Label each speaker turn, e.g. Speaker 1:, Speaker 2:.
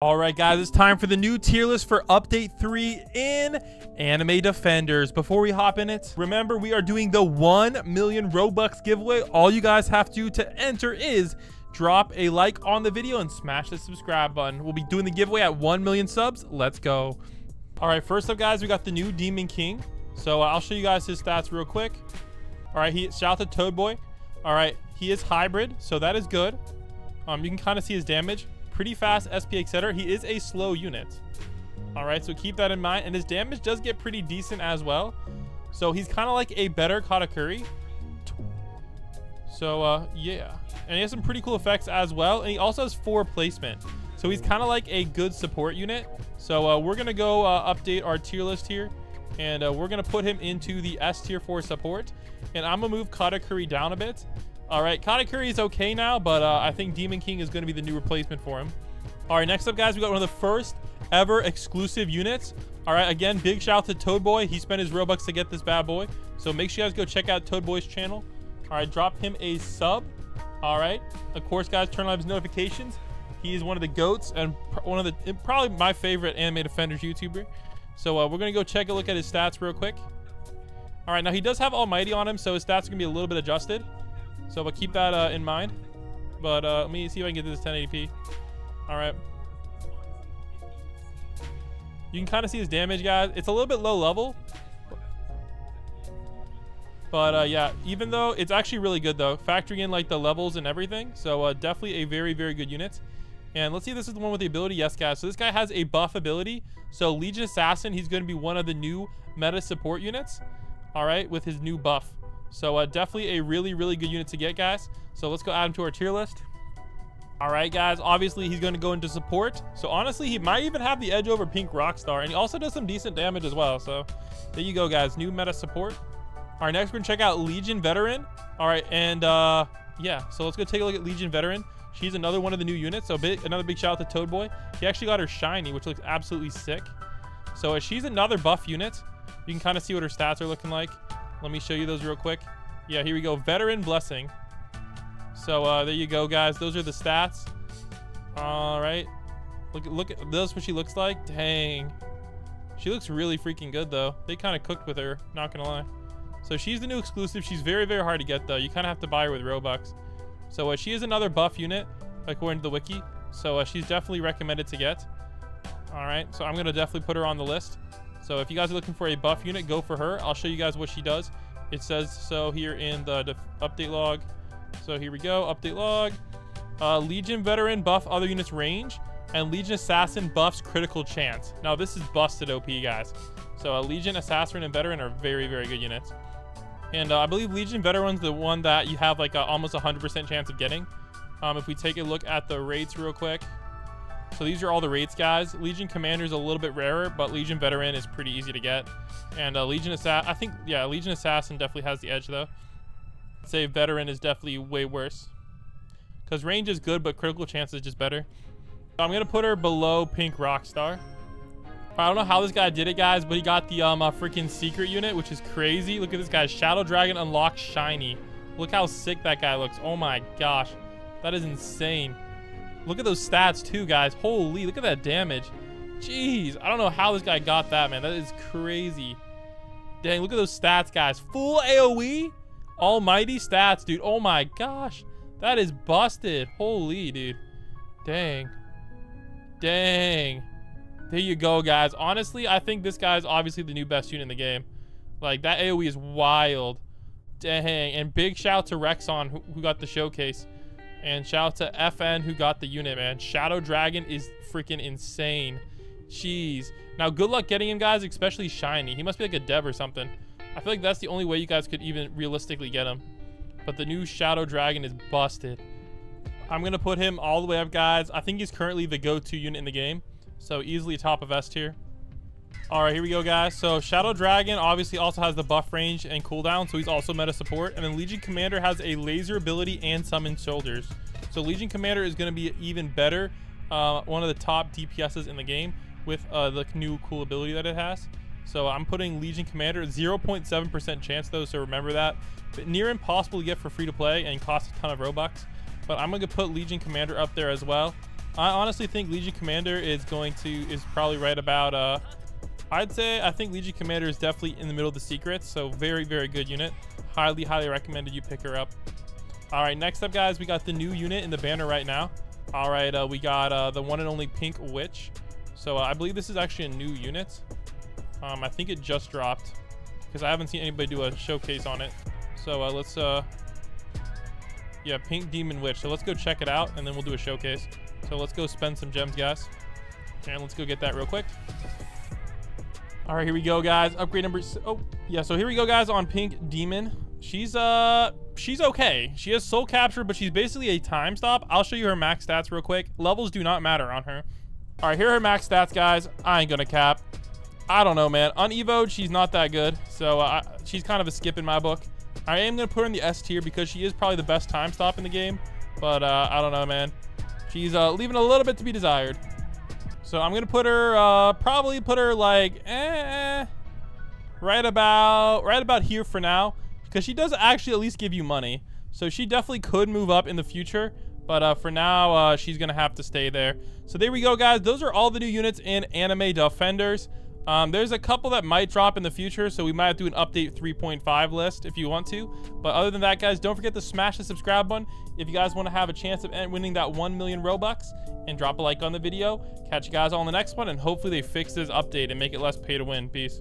Speaker 1: All right, guys, it's time for the new tier list for update three in Anime Defenders. Before we hop in it, remember we are doing the 1 million Robux giveaway. All you guys have to do to enter is drop a like on the video and smash the subscribe button. We'll be doing the giveaway at 1 million subs. Let's go. All right, first up, guys, we got the new Demon King. So uh, I'll show you guys his stats real quick. All right, he shout out to Toad Boy. All right, he is hybrid, so that is good. Um, you can kind of see his damage pretty fast SP, etc. He is a slow unit. All right, so keep that in mind. And his damage does get pretty decent as well. So he's kind of like a better Katakuri. So, uh, yeah. And he has some pretty cool effects as well. And he also has four placement. So he's kind of like a good support unit. So uh, we're going to go uh, update our tier list here. And uh, we're going to put him into the S tier 4 support. And I'm going to move Katakuri down a bit. All right, Katakuri is okay now, but uh, I think Demon King is going to be the new replacement for him. All right, next up, guys, we got one of the first ever exclusive units. All right, again, big shout out to Toad Boy. He spent his Robux to get this bad boy. So make sure you guys go check out Toad Boy's channel. All right, drop him a sub. All right. Of course, guys, turn on his notifications. He is one of the GOATs and one of the, probably my favorite Anime Defenders YouTuber. So uh, we're going to go check a look at his stats real quick. All right, now he does have Almighty on him, so his stats are going to be a little bit adjusted. So but keep that uh, in mind. But uh, let me see if I can get this 1080p. All right. You can kind of see his damage, guys. It's a little bit low level. But uh, yeah, even though it's actually really good though, factoring in like the levels and everything. So uh, definitely a very, very good unit. And let's see this is the one with the ability. Yes, guys. So this guy has a buff ability. So Legion Assassin, he's going to be one of the new meta support units. All right, with his new buff. So uh, definitely a really, really good unit to get, guys. So let's go add him to our tier list. All right, guys. Obviously, he's going to go into support. So honestly, he might even have the edge over Pink Rockstar. And he also does some decent damage as well. So there you go, guys. New meta support. All right, next we're to check out Legion Veteran. All right, and uh, yeah. So let's go take a look at Legion Veteran. She's another one of the new units. So big, another big shout out to Toad Boy. He actually got her shiny, which looks absolutely sick. So uh, she's another buff unit. You can kind of see what her stats are looking like. Let me show you those real quick. Yeah, here we go. Veteran Blessing. So uh, there you go, guys. Those are the stats. All right. Look, look at this. What she looks like. Dang. She looks really freaking good, though. They kind of cooked with her. Not gonna lie. So she's the new exclusive. She's very, very hard to get, though. You kind of have to buy her with Robux. So uh, she is another buff unit, according to the wiki. So uh, she's definitely recommended to get. All right. So I'm gonna definitely put her on the list. So if you guys are looking for a buff unit, go for her. I'll show you guys what she does. It says so here in the update log. So here we go, update log. Uh, Legion Veteran buff other units range, and Legion Assassin buffs critical chance. Now this is busted OP, guys. So uh, Legion Assassin and Veteran are very, very good units. And uh, I believe Legion Veteran's the one that you have like a, almost 100% chance of getting. Um, if we take a look at the rates real quick. So these are all the rates, guys. Legion Commander is a little bit rarer, but Legion Veteran is pretty easy to get. And uh, Legion Assassin, I think, yeah, Legion Assassin definitely has the edge, though. I'd say Veteran is definitely way worse. Because range is good, but critical chance is just better. So I'm going to put her below Pink Rockstar. I don't know how this guy did it, guys, but he got the um, uh, freaking secret unit, which is crazy. Look at this guy. Shadow Dragon unlocked shiny. Look how sick that guy looks. Oh my gosh. That is insane. Look at those stats too, guys. Holy, look at that damage. Jeez, I don't know how this guy got that, man. That is crazy. Dang, look at those stats, guys. Full AoE? Almighty stats, dude. Oh my gosh. That is busted. Holy, dude. Dang. Dang. There you go, guys. Honestly, I think this guy is obviously the new best unit in the game. Like, that AoE is wild. Dang. And big shout to Rexon, who, who got the showcase. And shout out to FN who got the unit, man. Shadow Dragon is freaking insane. Jeez. Now, good luck getting him, guys, especially shiny. He must be like a dev or something. I feel like that's the only way you guys could even realistically get him. But the new Shadow Dragon is busted. I'm going to put him all the way up, guys. I think he's currently the go-to unit in the game. So easily top of S tier. All right, here we go, guys. So Shadow Dragon obviously also has the buff range and cooldown, so he's also meta support. And then Legion Commander has a laser ability and summon shoulders. So Legion Commander is going to be even better, uh, one of the top DPSs in the game with uh, the new cool ability that it has. So I'm putting Legion Commander 0.7% chance though, so remember that. But near impossible to get for free to play and costs a ton of Robux. But I'm going to put Legion Commander up there as well. I honestly think Legion Commander is going to is probably right about uh I'd say I think Legion Commander is definitely in the middle of the secrets, so very very good unit. Highly highly recommended you pick her up. All right, next up guys, we got the new unit in the banner right now. All right, uh, we got uh, the one and only Pink Witch. So uh, I believe this is actually a new unit. Um, I think it just dropped because I haven't seen anybody do a showcase on it. So uh, let's uh, yeah, Pink Demon Witch. So let's go check it out and then we'll do a showcase. So let's go spend some gems, guys. And let's go get that real quick. All right, here we go, guys. Upgrade number. Oh, yeah. So here we go, guys, on Pink Demon. She's uh, she's okay. She has Soul Capture, but she's basically a time stop. I'll show you her max stats real quick. Levels do not matter on her. All right, here are her max stats, guys. I ain't gonna cap. I don't know, man. On Evo, she's not that good, so uh, she's kind of a skip in my book. I am to put her in the S tier because she is probably the best time stop in the game. But uh, I don't know, man. She's uh, leaving a little bit to be desired. So I'm to put her, uh, probably put her like, eh, right about, right about here for now. Because she does actually at least give you money. So she definitely could move up in the future. But uh, for now, uh, she's going to have to stay there. So there we go, guys. Those are all the new units in Anime Defenders. Um, there's a couple that might drop in the future, so we might have to do an update 3.5 list if you want to. But other than that, guys, don't forget to smash the subscribe button if you guys want to have a chance of winning that 1 million Robux. And drop a like on the video. Catch you guys in the next one, and hopefully they fix this update and make it less pay to win. Peace.